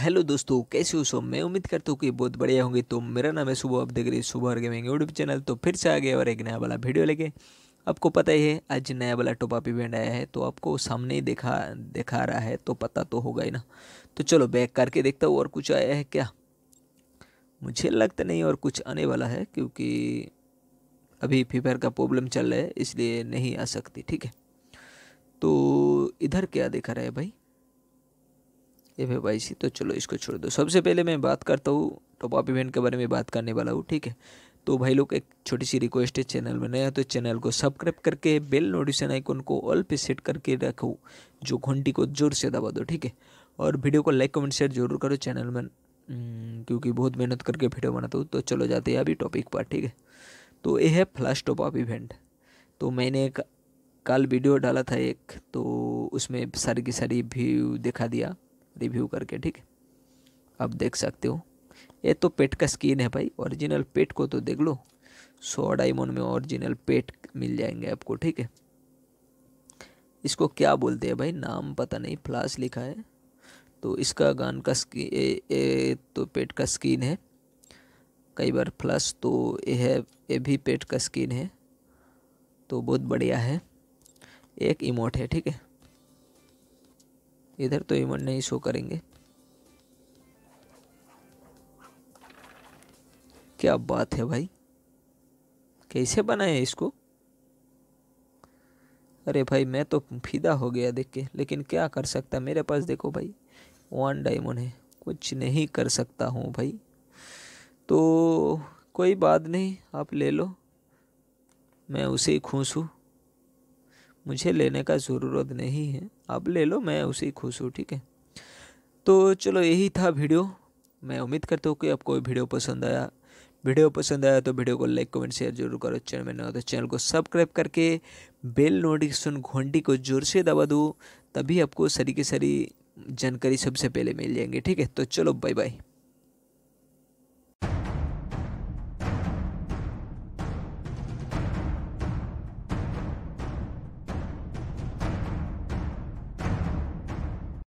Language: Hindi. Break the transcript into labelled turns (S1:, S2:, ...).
S1: हेलो दोस्तों, कैसे हो सब? मैं उम्मीद करता हूँ कि बहुत बढ़िया होंगे। तो मेरा नाम है सुबह, आप देख रहे सुबह गेमिंग यूट्यूब चैनल। तो फिर से आ गया और एक नया वाला वीडियो लेके। आपको पता ही है, आज नया वाला टॉप अप इवेंट आया है तो आपको सामने ही देखा, दिखा रहा है तो पता तो होगा ही ना। तो चलो बैक करके देखता हूँ और कुछ आया है क्या? मुझे लगता नहीं और कुछ आने वाला है, क्योंकि अभी फायर का प्रॉब्लम चल रहा है, इसलिए नहीं आ सकती, ठीक है? तो इधर क्या देखा रहा है भाई? एफ़ एफ़ आई सी तो चलो इसको छोड़ दो। सबसे पहले मैं बात करता हूँ टॉप अप इवेंट के बारे में बात करने वाला हूँ ठीक है? तो भाई लोग एक छोटी सी रिक्वेस्ट है चैनल में नया तो चैनल को सब्सक्राइब करके बेल नोटिफिकेशन आइकन को ऑल पे सेट करके रखो जो घंटी को ज़ोर से दबा दो ठीक है? और वीडियो को लाइक कमेंट शेयर ज़रूर करो चैनल में हम्म, क्योंकि बहुत मेहनत करके वीडियो बनाता हूँ तो चलो जाते हैं अभी टॉपिक पर ठीक है? तो ये है फ्लैश टॉप अप इवेंट तो मैंने कल वीडियो डाला था एक तो उसमें सारी की सारी व्यू दिखा दिया। रिव्यू करके ठीक? है अब देख सकते हो। ये तो पेट का स्किन है भाई ओरिजिनल पेट को तो देख लो। सौ डायमंड में ओरिजिनल पेट मिल जाएँगे आपको ठीक है? इसको क्या बोलते हैं भाई? नाम पता नहीं फ्लास लिखा है। तो इसका गान का स्की ए, ए, तो पेट का स्किन है। कई बार फ्लस तो ये है ये भी पेट का स्किन है। तो बहुत बढ़िया है। एक इमोट है ठीक है? इधर तो इमोट नहीं शो करेंगे। क्या बात है भाई? कैसे बनाए इसको? अरे भाई, मैं तो फिदा हो गया देख के, लेकिन क्या कर सकता मेरे पास देखो भाई वन डायमंड है। कुछ नहीं कर सकता हूँ भाई। तो कोई बात नहीं, आप ले लो। मैं उसे ही खुश हूँ मुझे लेने का ज़रूरत नहीं है। आप ले लो, मैं उसे खुश हूँ, ठीक है? तो चलो, यही था वीडियो। मैं उम्मीद करता हूँ कि आपको वीडियो पसंद आया। वीडियो पसंद आया तो वीडियो को लाइक, कमेंट, शेयर ज़रूर करो। चैनल में न तो चैनल को सब्सक्राइब करके बेल नोटिफिकेशन घंटी को ज़ोर से दबा दो। तभी आपको सारी की सारी जानकारी सबसे पहले मिल जाएँगे, ठीक है? तो चलो बाय बाय